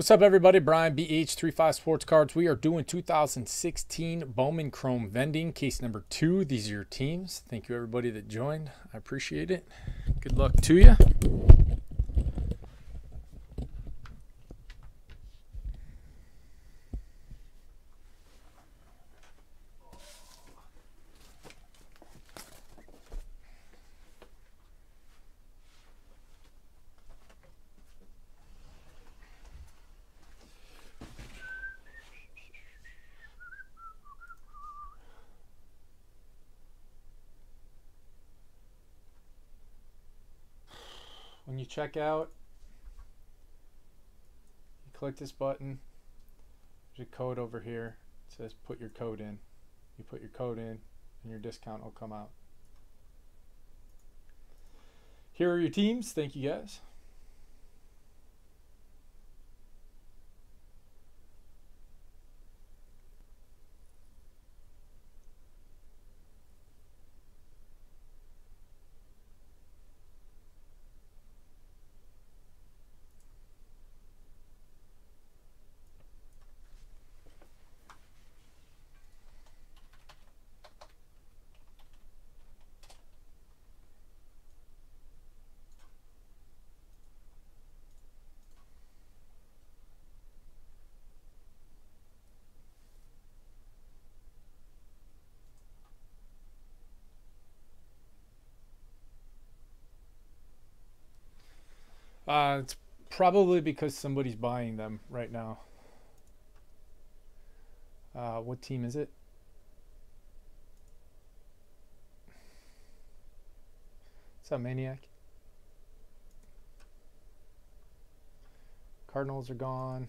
What's up, everybody? Brian BH35 Sports Cards. We are doing 2016 Bowman Chrome vending, case number two. These are your teams. Thank you, everybody that joined. I appreciate it. Good luck to you. Check out, you click this button. There's a code over here. It says put your code in. You put your code in and your discount will come out. Here are your teams. Thank you guys. Uh, it's probably because somebody's buying them right now. Uh, what team is it? What's up, Maniac? Cardinals are gone.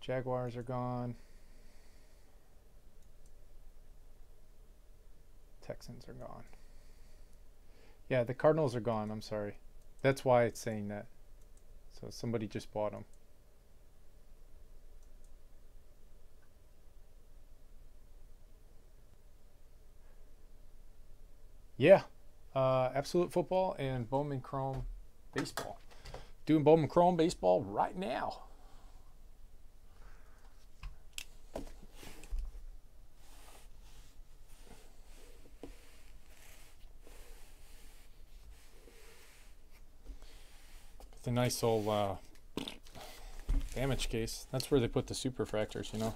Jaguars are gone. Texans are gone. Yeah, the Cardinals are gone. I'm sorry. That's why it's saying that. So somebody just bought them. Yeah, uh, Absolute Football and Bowman Chrome Baseball. Doing Bowman Chrome Baseball right now. A nice old uh, damage case. That's where they put the superfractors, you know.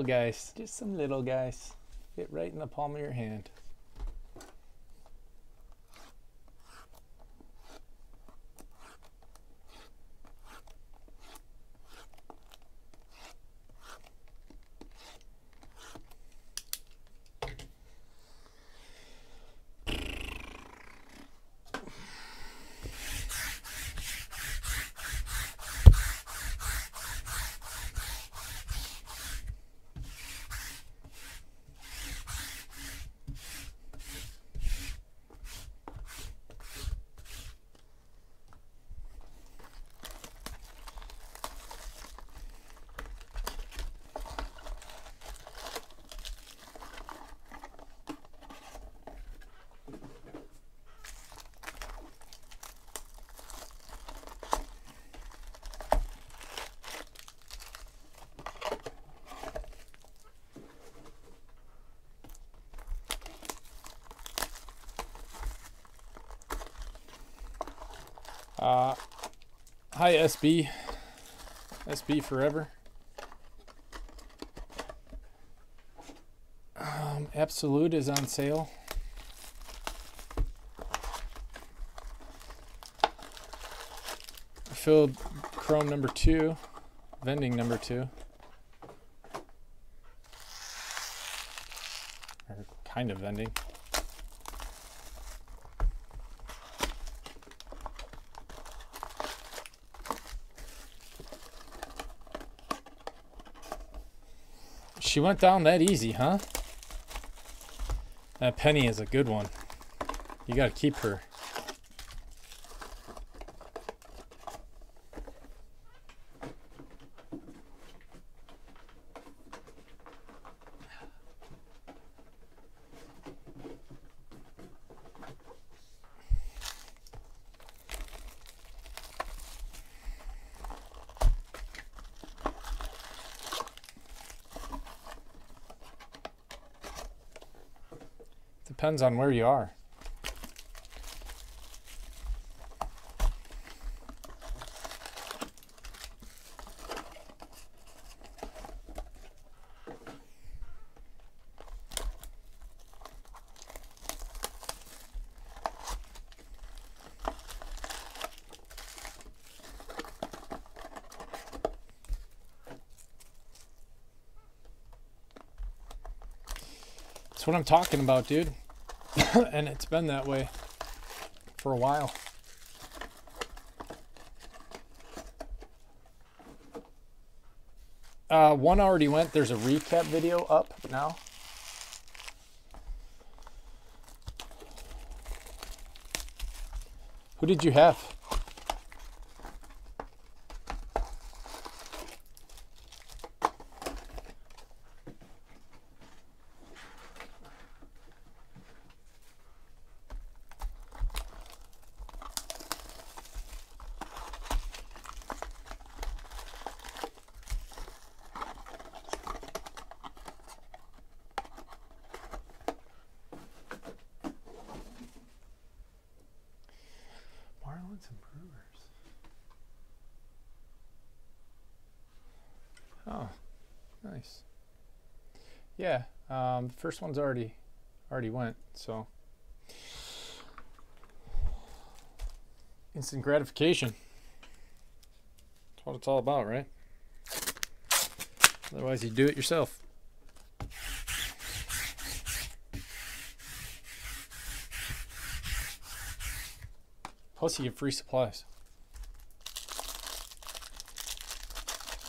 Little guys, just some little guys. Fit right in the palm of your hand. Uh, hi, SB. SB forever. Um, Absolute is on sale. Filled Chrome number two, vending number two. Or kind of vending. She went down that easy, huh? That penny is a good one. You got to keep her. Depends on where you are. That's what I'm talking about, dude. and it's been that way for a while. Uh, one already went. There's a recap video up now. Who did you have? Marlins and Brewers. Oh, nice. Yeah, um, the first one's already already went, so instant gratification. That's what it's all about, right? Otherwise, you do it yourself. Plus, you get free supplies.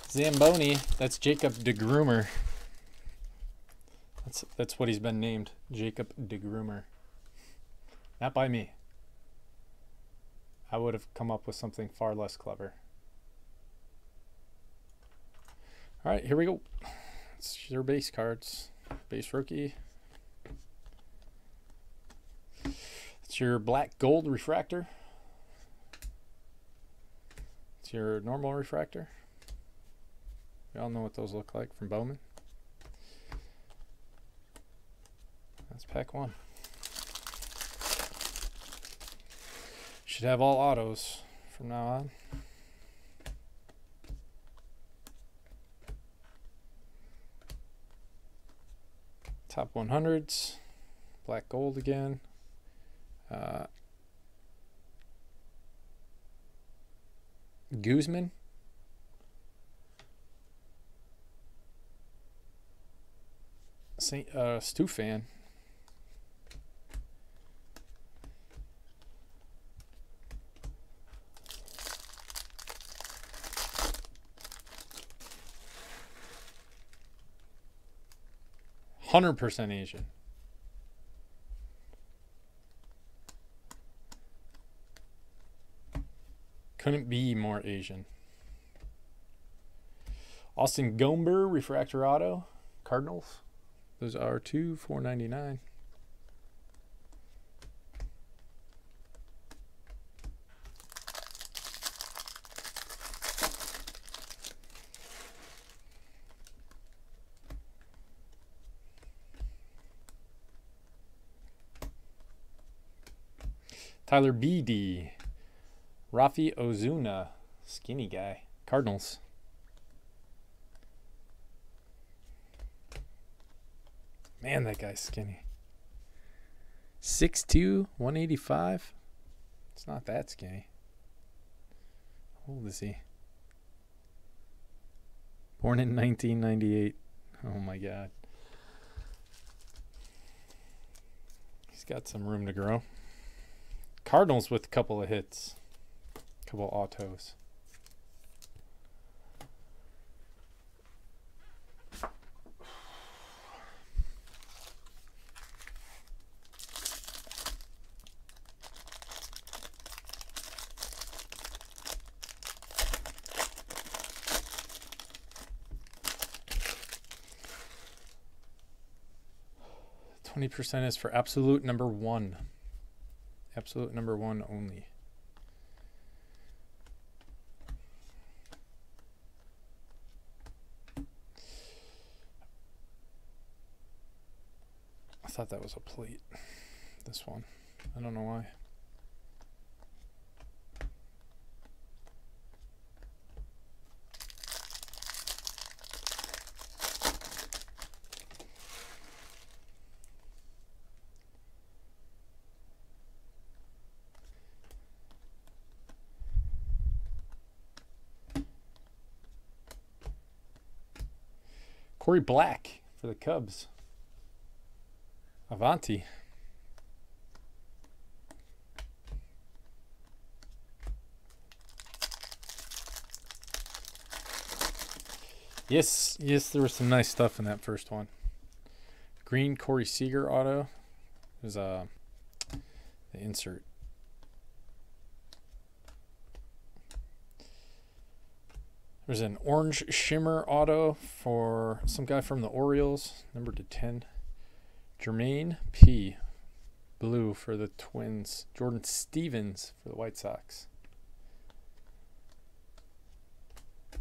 Zamboni, that's Jacob DeGroomer. That's what he's been named, Jacob DeGroomer. Not by me. I would have come up with something far less clever. All right, here we go. It's your base cards. Base rookie. It's your black gold refractor. It's your normal refractor. We all know what those look like from Bowman. That's pack one. Should have all autos from now on. Top 100s, black gold again. Uh, Guzman. Saint uh, Stufan. 100% Asian. Couldn't be more Asian. Austin Gomber, Refractor Auto, Cardinals. Those are two, four ninety nine. Tyler Beede. Rafi Ozuna. Skinny guy. Cardinals. Man, that guy's skinny. 6'2", 185. It's not that skinny. How old is he? Born in 1998. Oh my god. He's got some room to grow. Cardinals with a couple of hits, a couple of autos. Twenty percent is for absolute number one. Absolute number one only. I thought that was a plate. This one. I don't know why. Corey Black for the Cubs. Avanti. Yes, yes, there was some nice stuff in that first one. Green Corey Seager auto. There's a uh, the insert. There's an orange shimmer auto for some guy from the Orioles, number to 10. Jermaine P. Blue for the Twins. Jordan Stephens for the White Sox.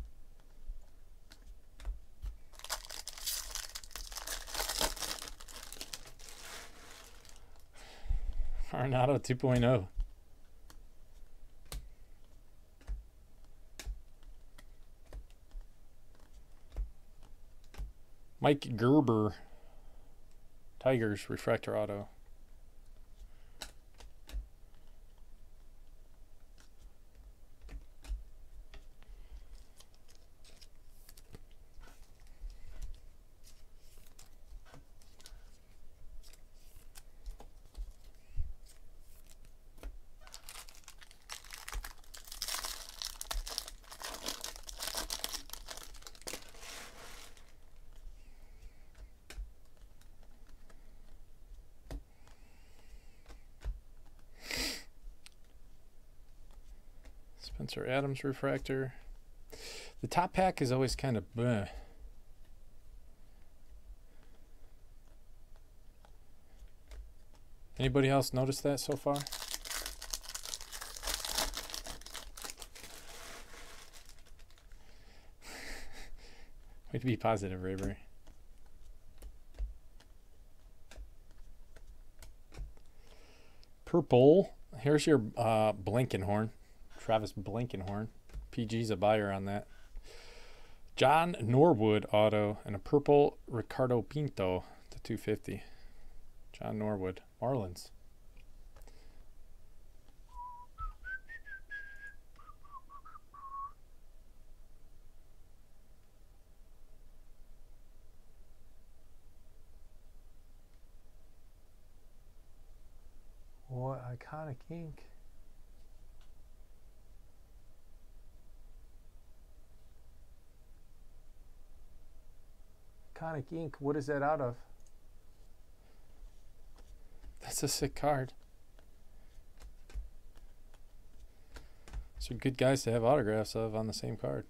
Arenado 2.0. Mike Gerber, Tigers refractor auto. Adams refractor. The top pack is always kind of bleh. Anybody else notice that so far? Way to be positive, Raybury. Purple. Here's your uh, Blankenhorn. Travis Blankenhorn. PG's a buyer on that. John Norwood auto and a purple Ricardo Pinto to 250. John Norwood, Marlins. What iconic ink. Iconic ink. What is that out of? That's a sick card. These good guys to have autographs of on the same card.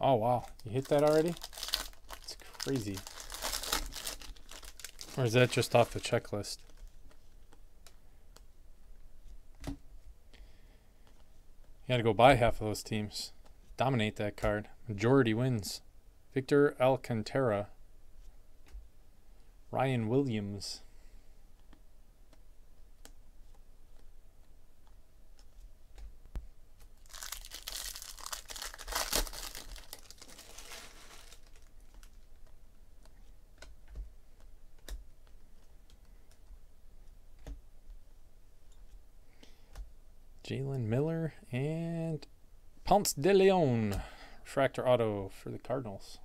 Oh, wow. You hit that already? It's crazy. Or is that just off the checklist? You got to go buy half of those teams. Dominate that card. Majority wins. Victor Alcantara. Ryan Williams. Jalen Miller and Ponce de Leon. Refractor auto for the Cardinals.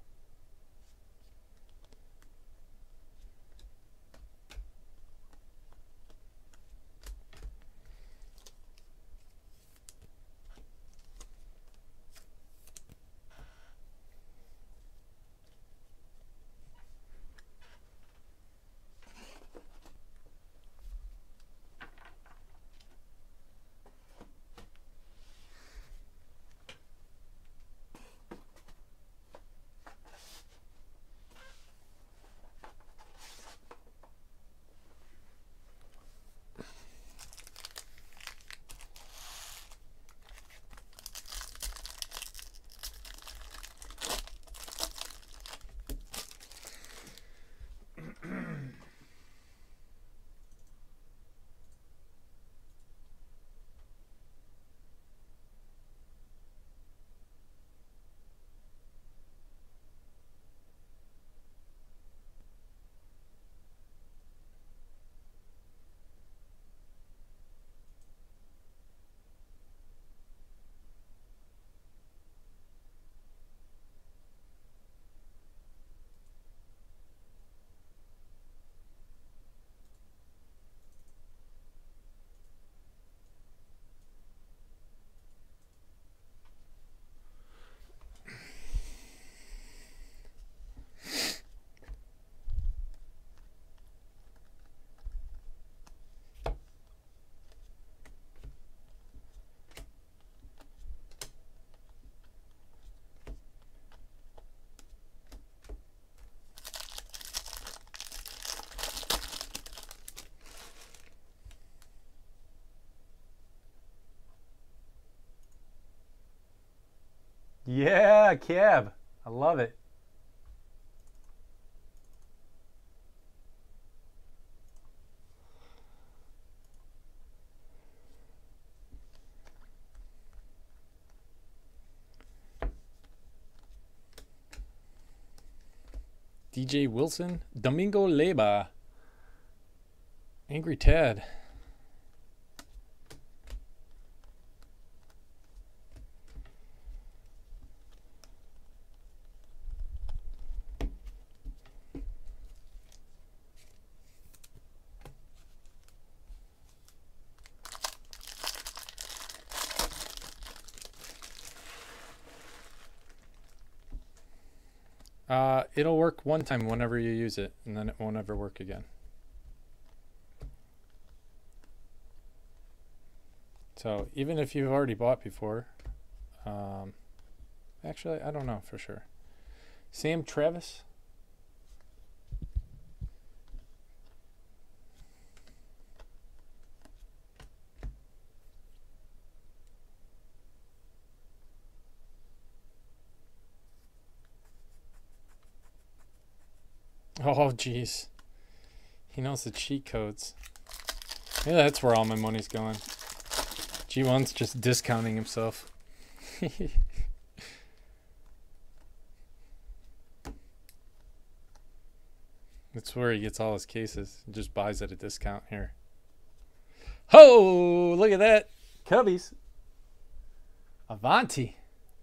Cab. I love it. DJ Wilson, Domingo Leyba, Angry Ted. Uh, it'll work one time whenever you use it, and then it won't ever work again. So even if you've already bought before, um, actually, I don't know for sure. Sam Travis. Oh, jeez. He knows the cheat codes. Yeah, that's where all my money's going. G1's just discounting himself. that's where he gets all his cases. He just buys at a discount here. Oh, look at that. Cubbies. Avanti.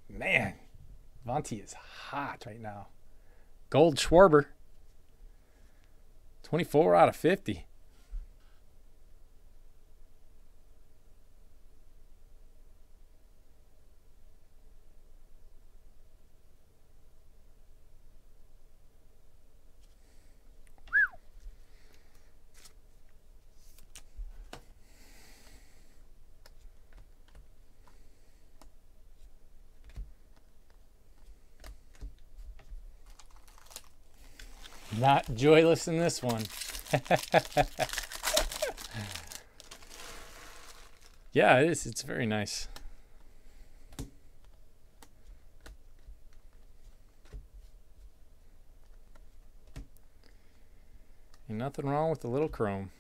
Man, Avanti is hot right now. Gold Schwarber. 24 out of 50. Not joyless in this one. yeah, it is. It's very nice. Ain't nothing wrong with the little chrome.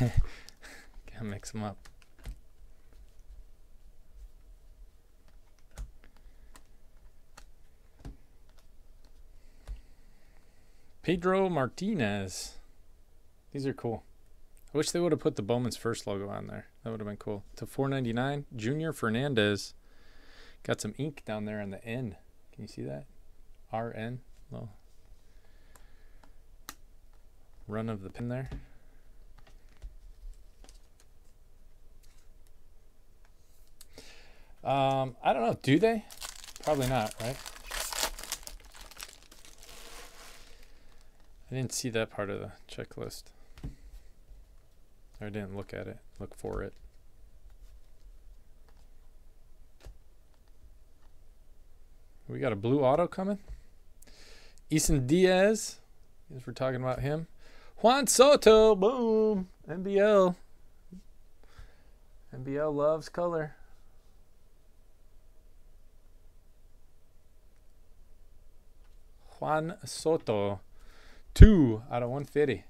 Gotta mix up. Pedro Martinez. These are cool. I wish they would have put the Bowman's first logo on there. That would have been cool. To 4.99, Junior Fernandez. Got some ink down there on the N. Can you see that? RN. Little run of the pin there. Um, I don't know. Do they? Probably not, right? I didn't see that part of the checklist. I didn't look at it, look for it. We got a blue auto coming. Isan Diaz, as we're talking about him. Juan Soto, boom. NBL. NBL loves color. Juan Soto. Two out of 150.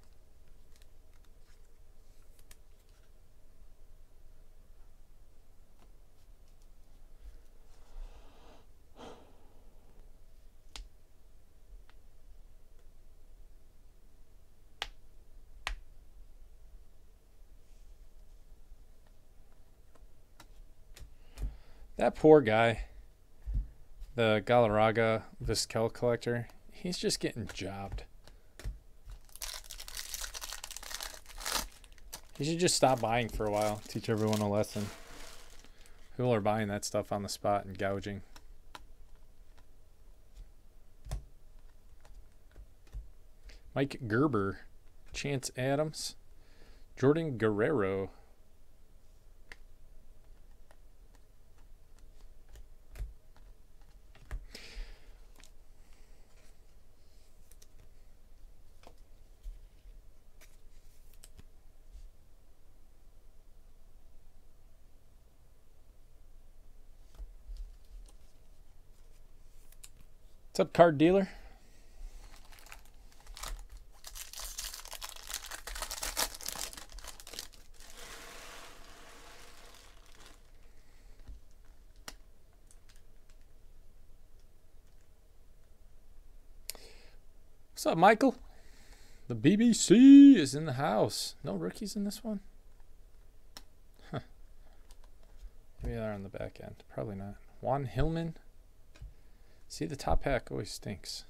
That poor guy, the Galarraga Vizquel collector, he's just getting jobbed. He should just stop buying for a while, teach everyone a lesson. People are buying that stuff on the spot and gouging. Mike Gerber, Chance Adams, Jordan Guerrero. What's up, card dealer? What's up, Michael? The BBC is in the house. No rookies in this one? Huh. Maybe they're on the back end. Probably not. Juan Hillman. See, the top pack always stinks.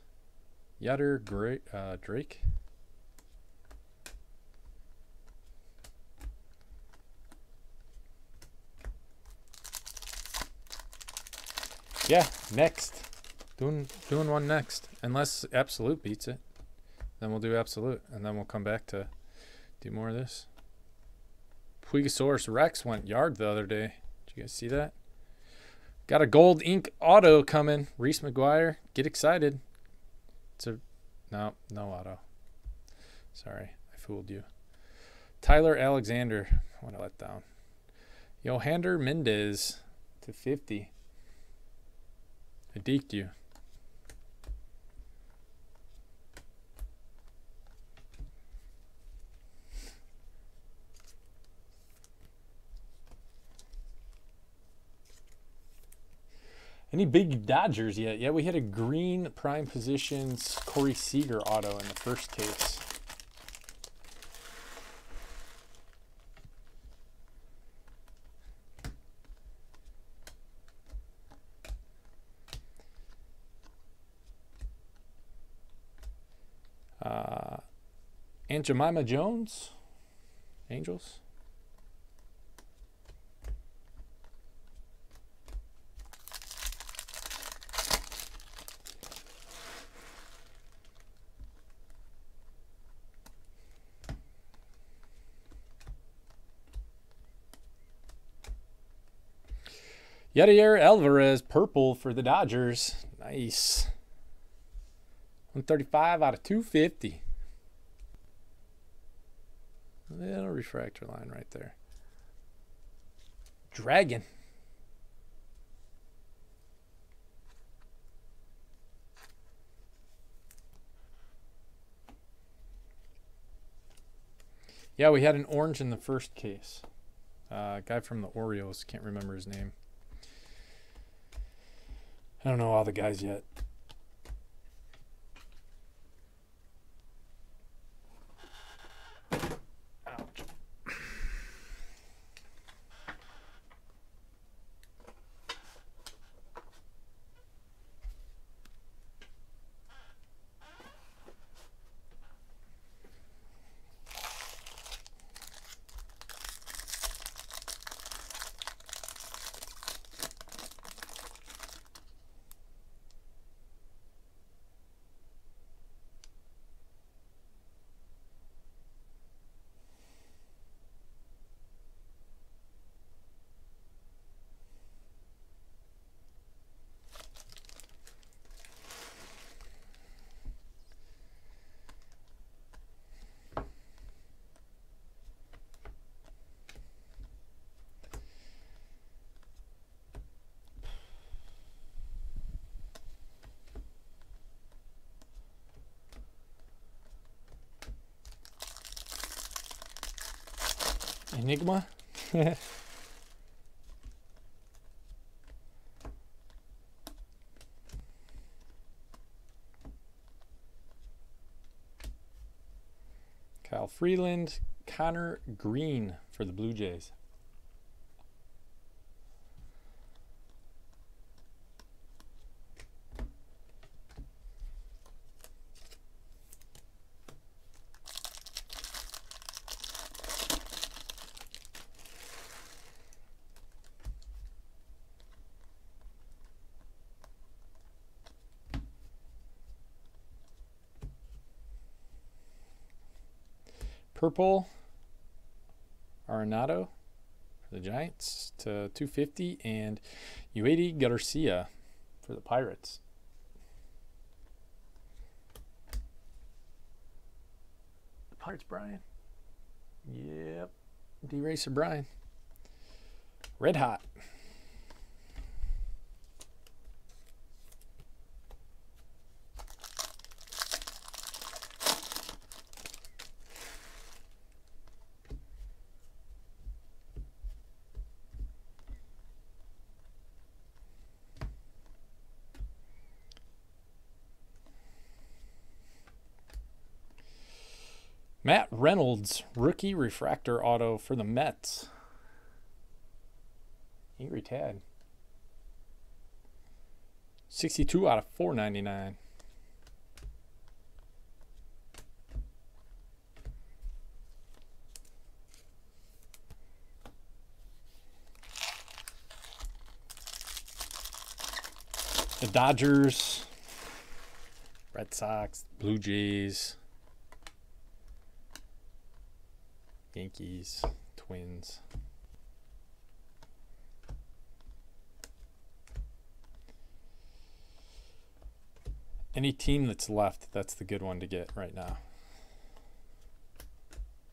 Yetter Gra uh, Drake. Yeah, next. Doing doing one next. Unless Absolute beats it. Then we'll do Absolute. And then we'll come back to do more of this. Puigosaurus Rex went yard the other day. Did you guys see that? Got a gold ink auto coming. Reese McGuire. Get excited. It's a no, no auto. Sorry, I fooled you. Tyler Alexander. What a letdown. Yohander Mendez to 50. I deked you. Any big Dodgers yet? Yeah, we had a green prime positions Corey Seager auto in the first case. Uh, Aunt Jemima Jones, Angels. Yadier Alvarez, purple for the Dodgers. Nice. 135 out of 250. Little refractor line right there. Dragon. Yeah, we had an orange in the first case. Uh, guy from the Orioles, can't remember his name. I don't know all the guys yet. Enigma? Kyle Freeland, Conner Greene for the Blue Jays. Purple Arenado for the Giants to 250 and Yeudy Garcia for the Pirates. The Pirates Brian. Yep. D Racer Brian. Red hot. Matt Reynolds, rookie refractor auto for the Mets. Angry Tad. 62 out of 499. The Dodgers, Red Sox, Blue Jays, Yankees, Twins. Any team that's left, that's the good one to get right now.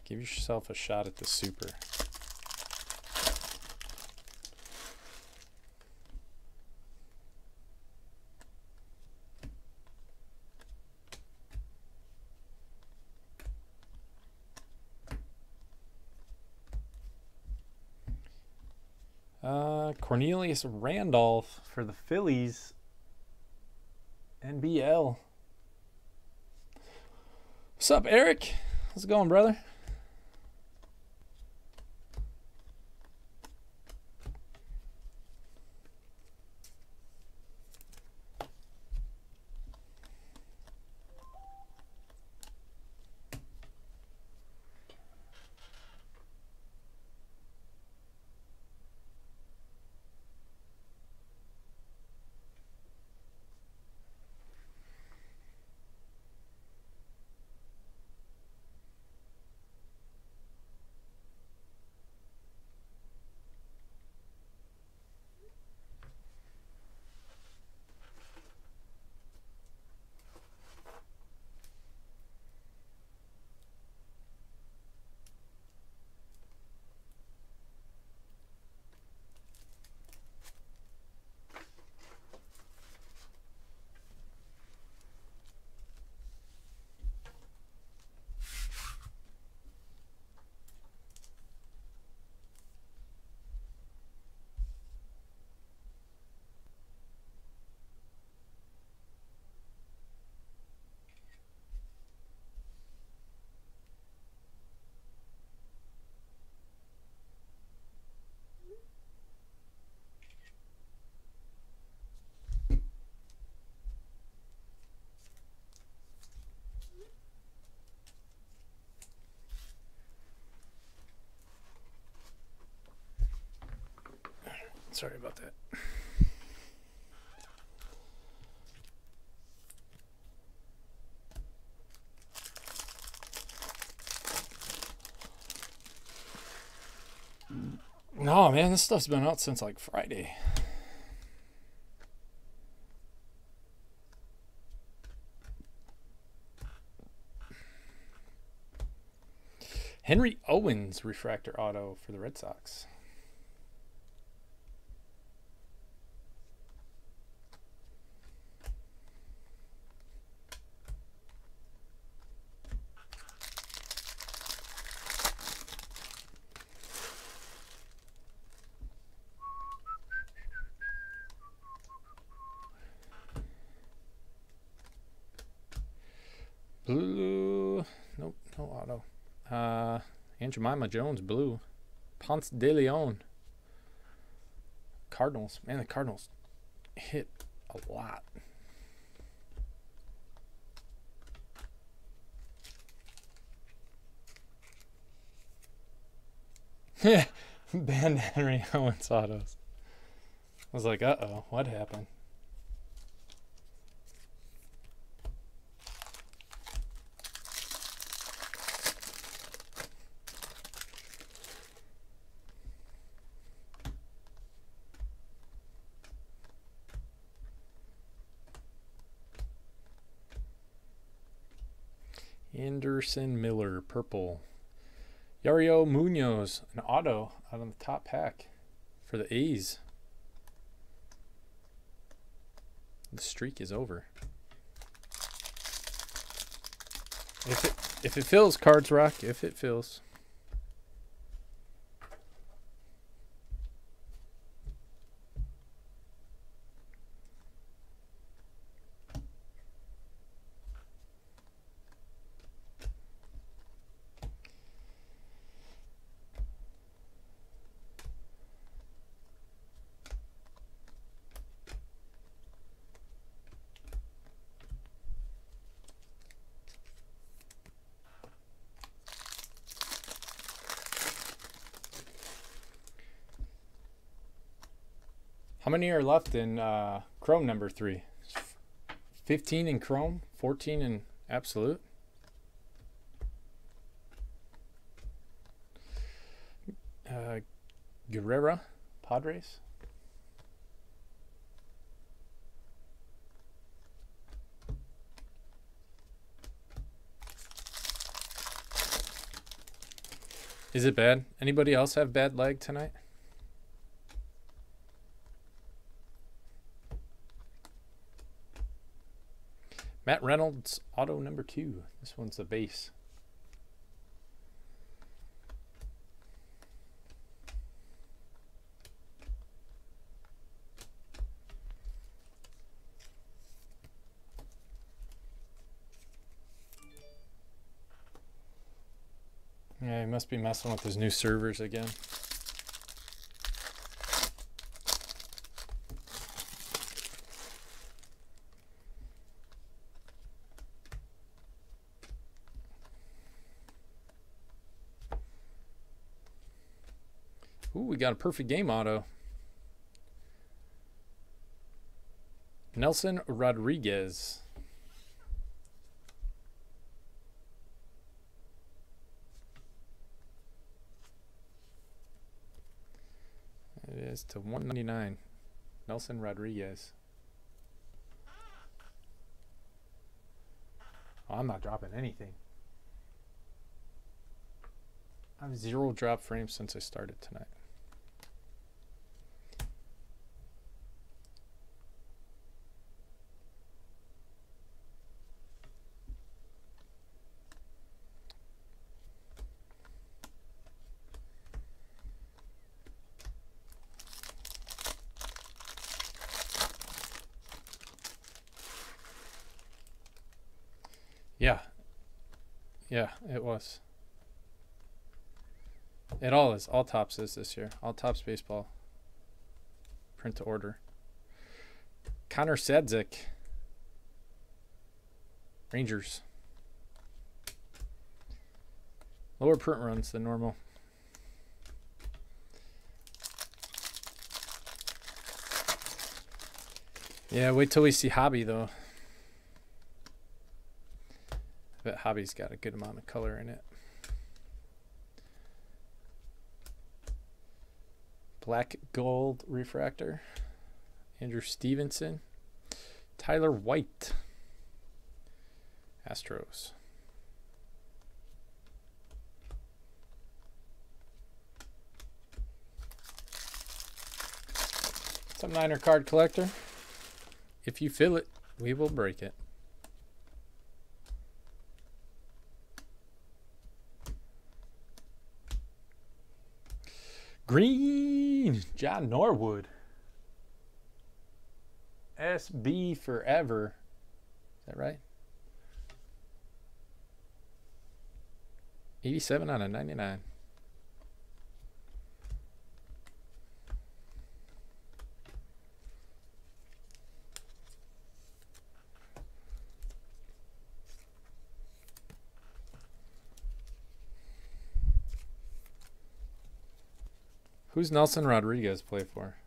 Give yourself a shot at the super. Uh, Cornelius Randolph for the Phillies. NBL. What's up, Eric? How's it going, brother? Sorry about that. No, man, this stuff's been out since like Friday. Henry Owens refractor auto for the Red Sox. Blue. Nope, no auto. Uh, Aunt Jemima Jones, blue. Ponce de Leon. Cardinals. Man, the Cardinals hit a lot. Yeah, banned Henry Owens autos. I was like, uh oh, what happened? Anderson Miller, purple. Yairo Munoz, an auto out on the top pack for the A's. The streak is over. If it if it fills, cards rock. If it fills. Many are left in uh, Chrome number three? 15 in Chrome, 14 in Absolute. Uh, Guerrera, Padres. Is it bad? Anybody else have bad leg tonight? Matt Reynolds, auto number two. This one's the base. Yeah, he must be messing with his new servers again. Got a perfect game auto. Nelson Rodriguez. It is to 199. Nelson Rodriguez. Oh, I'm not dropping anything. I've zero drop frames since I started tonight. Yeah. Yeah, it was. It all is. All Topps is this year. All Topps baseball. Print to order. Connor Sadzeck. Rangers. Lower print runs than normal. Yeah, wait till we see Hobby though. I bet Hobby's got a good amount of color in it. Black gold refractor. Andrew Stevenson. Tyler White. Astros. Some Niner card collector. If you fill it, we will break it. Green, John Norwood. SB forever. Is that right? 87 out of 99. Who's Nelson Rodriguez play for?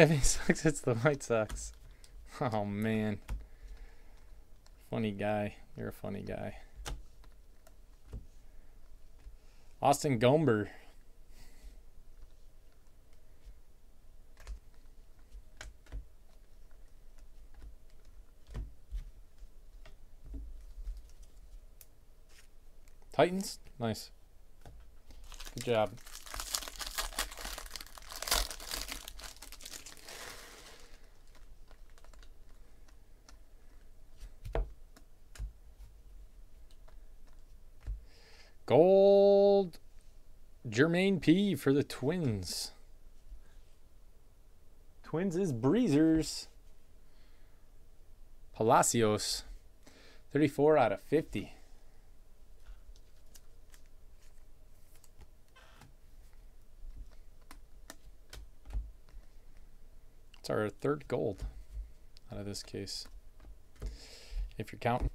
If he sucks, it's the White Sox. Oh man. Funny guy. You're a funny guy. Austin Gomber. Titans? Nice. Good job. Gold Jermaine P for the Twins. Twins is Breezers. Palacios. 34 out of 50. It's our third gold out of this case. If you're counting.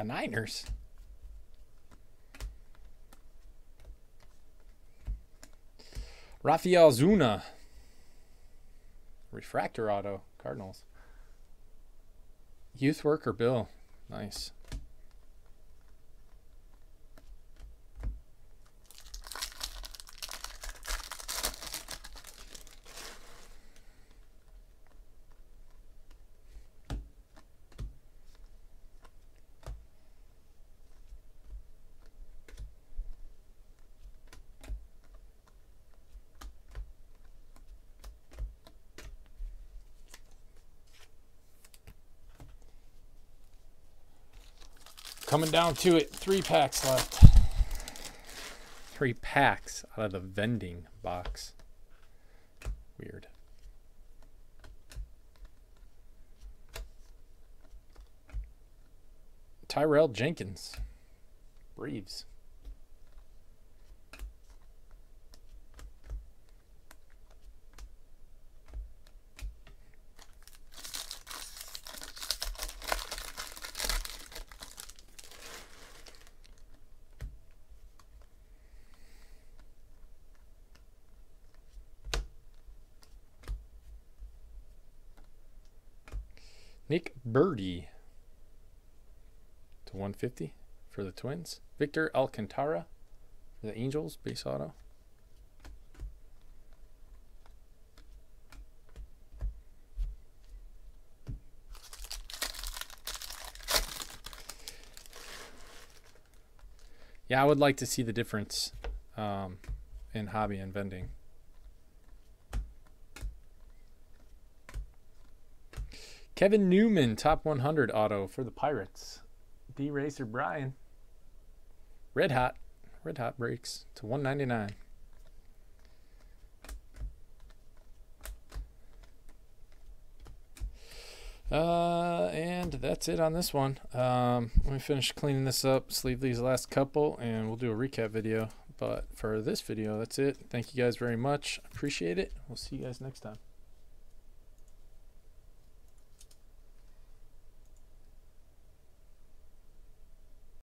The Niners. Rafael Zuna. Refractor auto. Cardinals. Youth worker Bill. Nice. Coming down to it. Three packs left. Three packs out of the vending box. Weird. Tyrell Jenkins. Braves. Nick Burdi to 150 for the Twins. Victor Alcantara for the Angels, base auto. Yeah, I would like to see the difference um, in hobby and vending. Kevin Newman, top 100 auto for the Pirates. D Racer Brian. Red Hot. Red Hot breaks to 199. Uh, and that's it on this one. Um, let me finish cleaning this up, sleeve these last couple, and we'll do a recap video. But for this video, that's it. Thank you guys very much. Appreciate it. We'll see you guys next time.